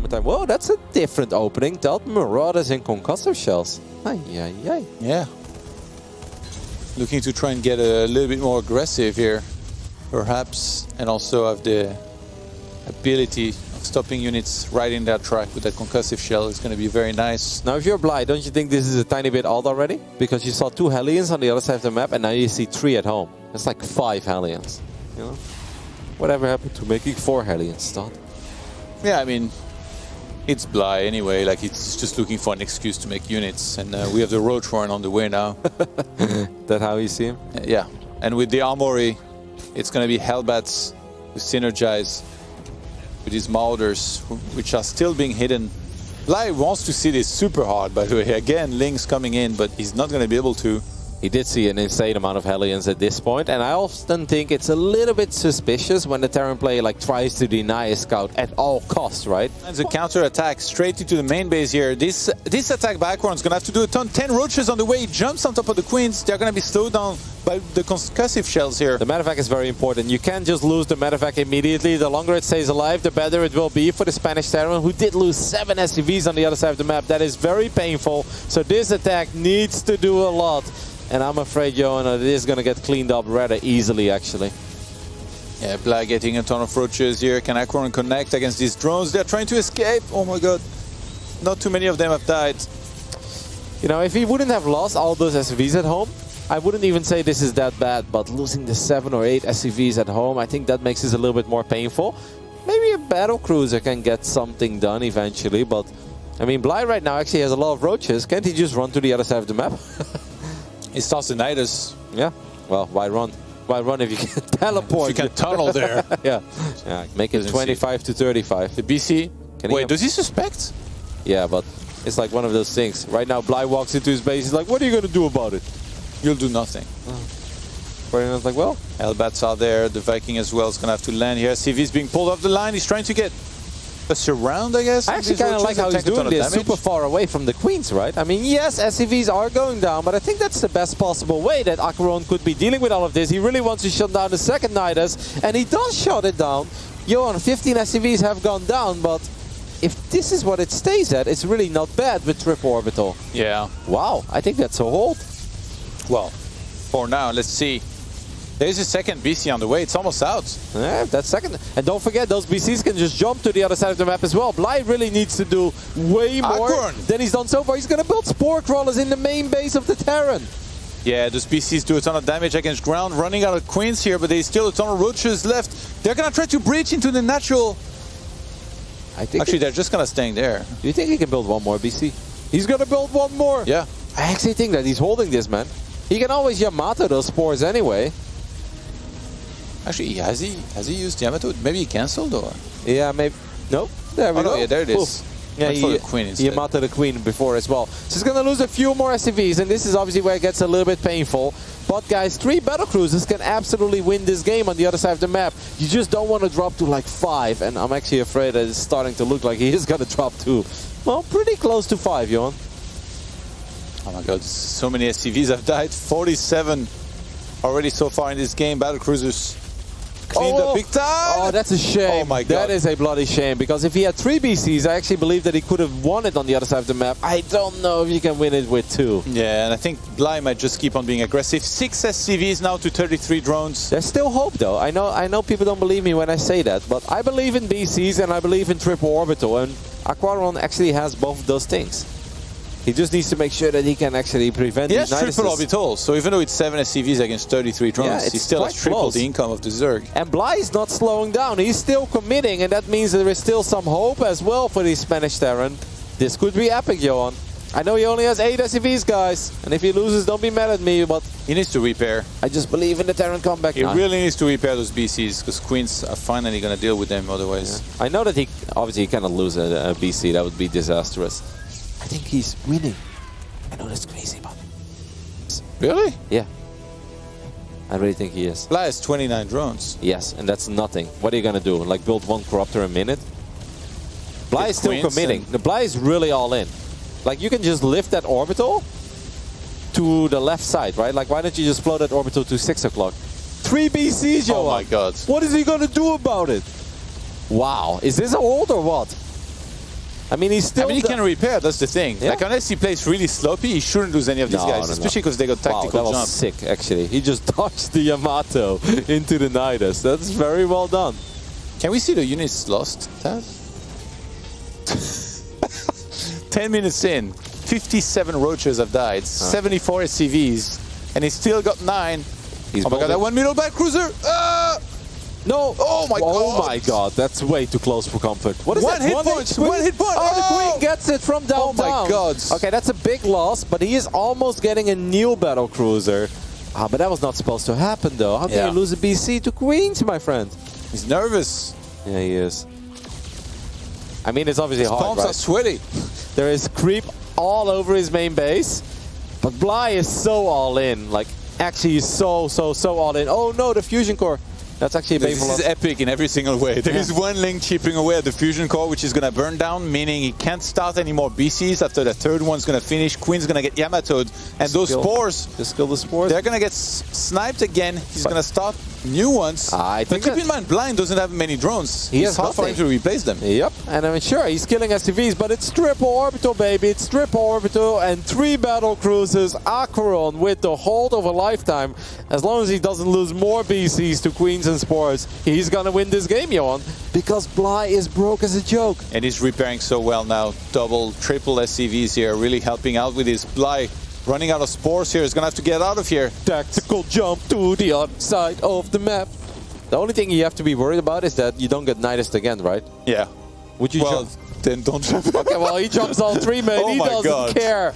more time. Whoa, that's a different opening. Dealt Marauders and Concussive Shells. Ay, ay, ay. Yeah. Looking to try and get a little bit more aggressive here, perhaps, and also have the ability of stopping units right in that track with that concussive shell is going to be very nice. Now, if you're blind, don't you think this is a tiny bit odd already? Because you saw two Hellions on the other side of the map, and now you see three at home. It's like five Hellions, you know? Whatever happened to making four Hellions, Todd? Yeah, I mean, it's Bly anyway, like it's just looking for an excuse to make units, and uh, we have the Roach Warren on the way now. that how you see him? Uh, yeah, and with the Armory, it's going to be Hellbats who synergize with these Marauders, which are still being hidden. Bly wants to see this super hard, by the way. Again, Ling's coming in, but he's not going to be able to. He did see an insane amount of Hellions at this point, and I often think it's a little bit suspicious when the Terran player like tries to deny a scout at all costs, right? It's a counter attack straight into the main base here. This this attack backwards gonna have to do a ton. Ten roaches on the way. He jumps on top of the queens. They're gonna be slowed down by the concussive shells here. The medevac is very important. You can't just lose the medevac immediately. The longer it stays alive, the better it will be for the Spanish Terran, who did lose seven SCVs on the other side of the map. That is very painful. So this attack needs to do a lot. And I'm afraid, Johan, it is going to get cleaned up rather easily, actually. Yeah, Bly getting a ton of roaches here. Can Acqueron connect against these drones? They're trying to escape. Oh my god. Not too many of them have died. You know, if he wouldn't have lost all those SCVs at home, I wouldn't even say this is that bad, but losing the 7 or 8 SCVs at home, I think that makes this a little bit more painful. Maybe a battle cruiser can get something done eventually, but I mean, Bly right now actually has a lot of roaches. Can't he just run to the other side of the map? He starts. Yeah. Well, why run? Why run if you can teleport? If you can tunnel there. yeah. Yeah. Make it 25 to 35. The BC. Can Wait, does he suspect? Yeah, but it's like one of those things. Right now, Bly walks into his base. He's like, "What are you gonna do about it?" You'll do nothing. Uh-huh. Oh. like, "Well, Hellbats are there. The Viking as well is gonna have to land here. CV's being pulled off the line. He's trying to get surround, I guess. I actually kind of like how he's doing this super far away from the queens, right? I mean, yes, SCVs are going down, but I think that's the best possible way that Acqueron could be dealing with all of this. He really wants to shut down the second Nidus, and he does shut it down. Johan, 15 SCVs have gone down, but if this is what it stays at, it's really not bad with Triple Orbital. Yeah. Wow, I think that's a hold. Well, for now, let's see there's a second BC on the way. It's almost out. Yeah, that second. And don't forget, those BCs can just jump to the other side of the map as well. Bly really needs to do way more Acorn. than he's done so far. He's going to build Spore Crawlers in the main base of the Terran. Yeah, those BCs do a ton of damage against ground, running out of queens here, but there's still a ton of roaches left. They're going to try to breach into the natural... I think Actually, they're just going to stay there. Do you think he can build one more BC? He's going to build one more. Yeah. I actually think that he's holding this, man. He can always Yamato those spores anyway. Actually, has he has he used Yamato? Maybe he cancelled or? Yeah, maybe. No, there we oh, go. No, yeah, there it is. Yeah, he, the queen Yamato the queen before as well. So he's going to lose a few more SCVs, and this is obviously where it gets a little bit painful. But guys, three battle cruisers can absolutely win this game on the other side of the map. You just don't want to drop to like five, and I'm actually afraid that it's starting to look like he is going to drop to, well, pretty close to five, Johan. Oh my god, so many SCVs have died. 47 already so far in this game. Battle cruisers cleaned oh, up big time. Oh, that's a shame. Oh my god. That is a bloody shame because if he had three BCs, I actually believe that he could have won it on the other side of the map. I don't know if you can win it with two. Yeah, and I think Bly might just keep on being aggressive. Six SCVs now to 33 drones. There's still hope though. I know I know people don't believe me when I say that, but I believe in BCs and I believe in triple orbital and Acqueron actually has both of those things. He just needs to make sure that he can actually prevent he these has triple orbitals, so even though it's 7 SCVs against 33 drones, yeah, he still has triple close. the income of the Zerg. And Bly is not slowing down, he's still committing, and that means there is still some hope as well for the Spanish Terran. This could be epic, Johan. I know he only has 8 SCVs, guys, and if he loses, don't be mad at me, but... He needs to repair. I just believe in the Terran comeback He now. really needs to repair those BCs, because Queens are finally going to deal with them otherwise. Yeah. I know that he, obviously, he cannot lose a, a BC, that would be disastrous. I think he's winning. I know that's crazy, but... Really? Yeah. I really think he is. Bly has 29 drones. Yes, and that's nothing. What are you gonna do? Like build one corruptor a minute? Bly is still committing. The Bly is really all in. Like you can just lift that orbital to the left side, right? Like why don't you just float that orbital to 6 o'clock? Three BCs, yo! Oh my god. What is he gonna do about it? Wow, is this a hold or what? I mean, he's still. I mean, he can repair. That's the thing. Yeah. Like unless he plays really sloppy, he shouldn't lose any of these No, guys, no, no. especially because they got tactical Wow, that was sick, actually. He just dodged the Yamato into the Nidus. That's very well done. Can we see the units lost? 10 minutes in, 57 roaches have died, 74 SCVs, and he's still got 9. He's oh my god, that one middle back cruiser! Ah! No! Oh my Oh God. Oh my god, that's way too close for comfort. What is One that? hit One point, Queen? one hit point. Oh, the Oh! Queen gets it from down. Oh my God. Okay, that's a big loss, but he is almost getting a new battle cruiser. Ah, but that was not supposed to happen, though. How can Yeah. you lose a BC to Queens, my friend? He's nervous. Yeah, he is. I mean, it's obviously His hard, palms right? are sweaty. There is creep all over his main base, but Bly is so all in. Like, actually, he's so, so, so all in. Oh no, the fusion core. That's actually a This is epic in every single way. There Yeah. is one ling chipping away at the fusion core, which is going to burn down, meaning he can't start any more BCs after the third one's going to finish. Queen's going to get Yamatoed, and those Skill. spores, Just kill the spores. they're going to get s- sniped again. He's going to start new ones. I but keep in mind, Bly doesn't have many drones. He He's has hard for him to replace them. Yep, and I'm sure he's killing SCVs, but it's triple orbital, baby. It's triple orbital and three battle cruisers. Acqueron with the hold of a lifetime. As long as he doesn't lose more BCs to Queens and Spores, he's gonna win this game, Johan. Because Bly is broke as a joke. And he's repairing so well now. Double, triple SCVs here, really helping out with his Bly. Running out of spores here, he's going to have to get out of here. Tactical jump to the other side of the map. The only thing you have to be worried about is that you don't get Nidus again, right? Yeah. Would you well, jump? then don't jump. Okay, well, he jumps all three, man. Oh he doesn't God. care.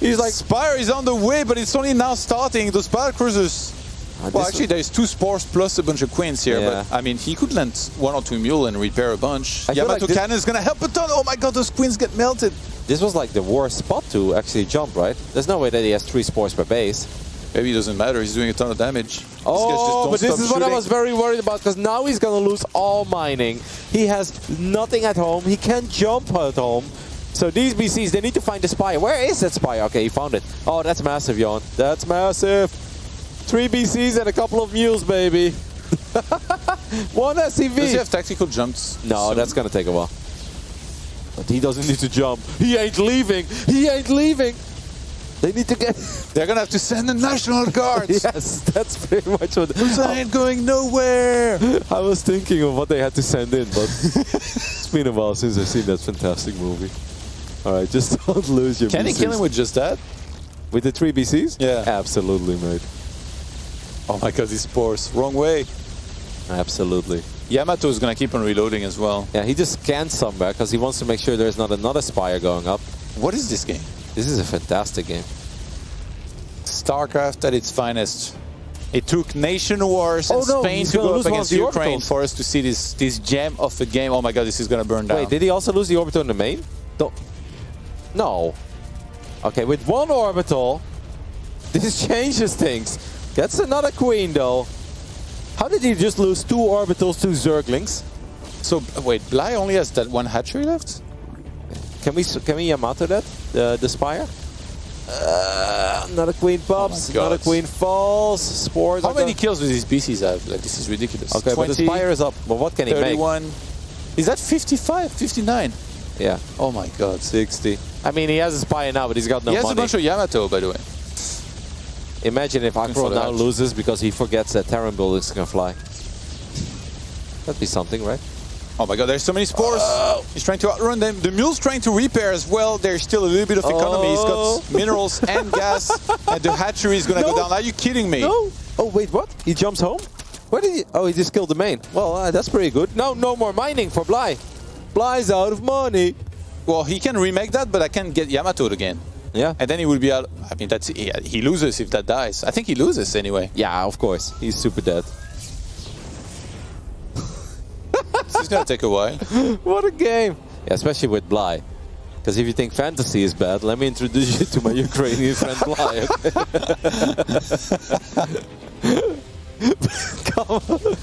He's like, Spire is on the way, but it's only now starting. Those battle cruisers. Ah, Well, actually, there's two spores plus a bunch of queens here, Yeah. but I mean, he could land one or two mule and repair a bunch. I feel Yamato like Cannon is gonna help a ton. Oh my god, those queens get melted. This was like the worst spot to actually jump, right? There's no way that he has three spores per base. Maybe it doesn't matter. He's doing a ton of damage. These guys just Oh, but this is what I was very worried about because now he's gonna lose all mining. He has nothing at home. He can't jump at home. So these BCs, they need to find the spire. Where is that spire? Okay, he found it. Oh, that's massive, Jon. That's massive. Three BCs and a couple of mules, baby. One SCV. Does he have tactical jumps? No, soon? that's gonna take a while. But he doesn't need to jump. He ain't leaving. He ain't leaving. They need to get. They're gonna have to send the National Guards. yes, that's pretty much what. I ain't going nowhere. I was thinking of what they had to send in, but it's been a while since I've seen that fantastic movie. All right, just don't lose your. Can he BCs. kill him with just that? with the three BCs? Yeah. absolutely, mate. Oh my god, these spores. Wrong way. Absolutely. Yamato is gonna keep on reloading as well. Yeah, he just scans somewhere because he wants to make sure there's not another spire going up. What is this game? This is a fantastic game. StarCraft at its finest. It took nation wars and Oh, no, Spain to go up against Ukraine orbitals. for us to see this this gem of a game. Oh my god, this is gonna burn down. Wait, did he also lose the orbital in the main? Don't. No. Okay, with one orbital, this changes things. That's another queen, though. How did he just lose two orbitals to Zerglings? so wait, Bly only has that one hatchery left? Can we can we Yamato that the the spire? Uh, another queen pops, Oh another queen falls. Spores. How many kills do these BCs have? Like this is ridiculous. Okay, but the spire is up. But what can he make? 31. Is that 55? 59? Yeah, Oh my god. 60. I mean, he has a spire now, but he's got no money. he has money. a bunch of Yamato, by the way. Imagine if Akro now match. loses because he forgets that Terran buildings can fly. That'd be something, right? Oh my god, there's so many spores. Oh. He's trying to outrun them. The mule's trying to repair as well. There's still a little bit of economy. He's got minerals and gas. And the hatchery is gonna No. go down. Are you kidding me? No. Oh wait, what? He jumps home? Where did he? Oh, he just killed the main. Well, uh, that's pretty good. No, no more mining for Bly. Bly's out of money. Well, he can remake that, but I can't get Yamato again. Yeah. And then he will be out. I mean, that's he, he loses if that dies. I think he loses anyway. Yeah, of course. He's super dead. This is gonna take a while. What a game. Yeah, especially with Bly. Because if you think fantasy is bad, let me introduce you to my Ukrainian friend Bly. Okay? Come on.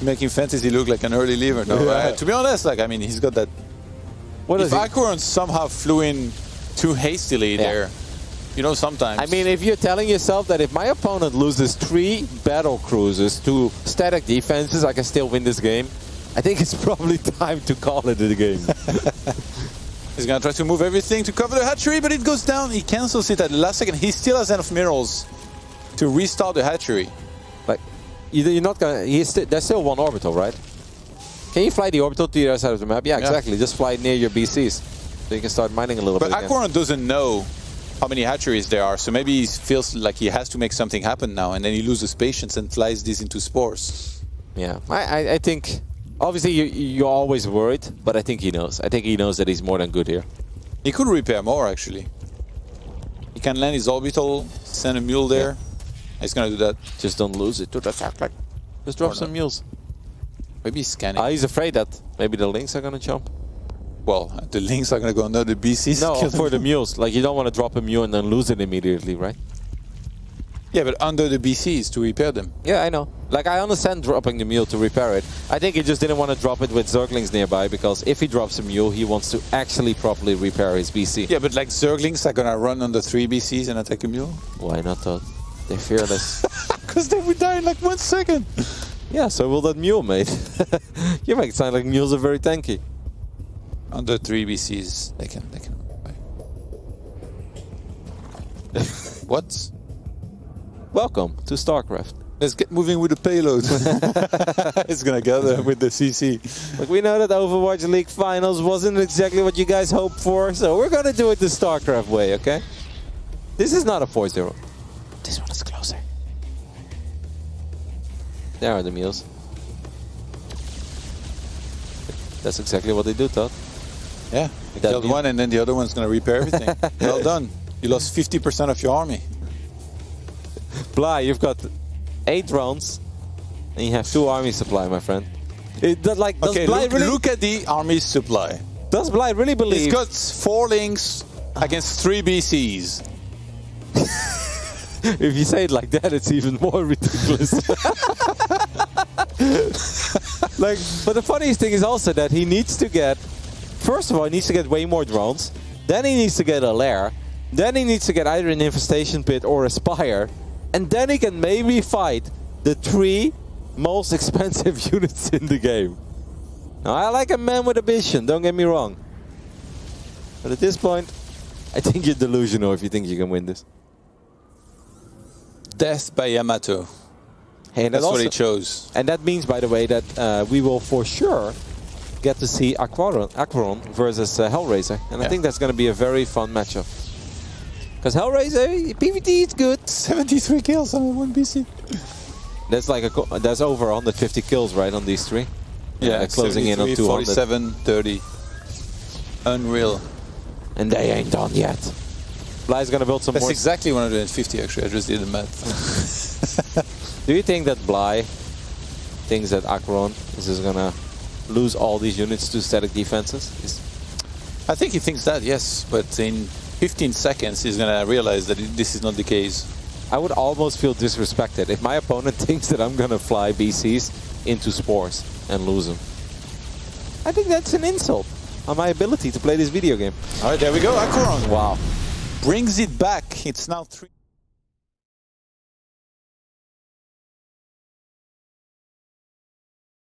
Making fantasy look like an early lever. No, Yeah. uh, to be honest, like I mean, he's got that. What if is somehow flew in too hastily Yeah. there, you know, sometimes. I mean, if you're telling yourself that if my opponent loses three battle cruisers to static defenses, I can still win this game, I think it's probably time to call it a game. He's gonna try to move everything to cover the hatchery, but it goes down. He cancels it at the last second. He still has enough minerals to restart the hatchery. Like, you're not gonna. He's st there's still one orbital, right? Can you fly the orbital to the other side of the map? Yeah, Yeah. exactly. Just fly near your BCs, so you can start mining a little But bit. again. Acqueron doesn't know how many hatcheries there are, so maybe he feels like he has to make something happen now, and then he loses patience and flies these into spores. Yeah, I, I, think obviously you, you're always worried, but I think he knows. I think he knows that he's more than good here. He could repair more, actually. He can land his orbital, send a mule there. He's gonna do that. Just don't lose it to the fact like just drop Or some not. mules. Maybe he's scanning. Ah, he's afraid that maybe the lings are gonna jump. Well, the lings are gonna go under the BCs. No, for the mules. Like you don't want to drop a mule and then lose it immediately, right? Yeah, but under the BCs to repair them. Yeah, I know. Like I understand dropping the mule to repair it. I think he just didn't want to drop it with Zerglings nearby because if he drops a mule, he wants to actually properly repair his BC. Yeah, but like Zerglings are gonna run under three BCs and attack a mule? Why not? Though? They're fearless. Because they would die in like one second. yeah, so will that mule, mate. you make it sound like mules are very tanky. Under three BCs, they can, they can. what? Welcome to StarCraft. Let's get moving with the payload. it's gonna gather with the CC. Like we know that Overwatch League Finals wasn't exactly what you guys hoped for, so we're gonna do it the StarCraft way, okay? This is not a 4-0. This one is closer. There are the mules. That's exactly what they do, Todd. Yeah, you That killed one and then the other one's gonna repair everything. well done. You lost 50% of your army. Bly, you've got eight rounds, and you have two army supply, my friend. It, does, like, does Okay, Bly look, really, look at the army supply. does Bly really believe? He's got four lings against three BCs. If you say it like that, it's even more ridiculous. like, but the funniest thing is also that he needs to get, first of all, he needs to get way more drones. Then he needs to get a lair. Then he needs to get either an infestation pit or a spire. And then he can maybe fight the three most expensive units in the game. Now, I like a man with a vision, don't get me wrong. But at this point, I think you're delusional if you think you can win this. Death by Yamato. Hey, and that That's what he chose. And that means, by the way, that uh, we will for sure get to see Acqueron, Acqueron versus uh, Hellraiser. And I think that's going to be a very fun matchup. Because Hellraiser, PvT is good. 73 kills on one BC. That's like a, co- that's over 150 kills, right, on these three? they're closing in on 73, 200. 47, 30. Unreal. And they ain't done yet. Bly's going to build some That's more. exactly 150 actually. I just did the math. Do you think that Bly thinks that Acqueron is just going to lose all these units to static defenses? Is- I think he thinks that, yes. But in 15 seconds, he's going to realize that this is not the case. I would almost feel disrespected if my opponent thinks that I'm gonna fly BCs into spores and lose them. I think that's an insult on my ability to play this video game. All right, there we go. Acqueron Wow. brings it back. It's now three.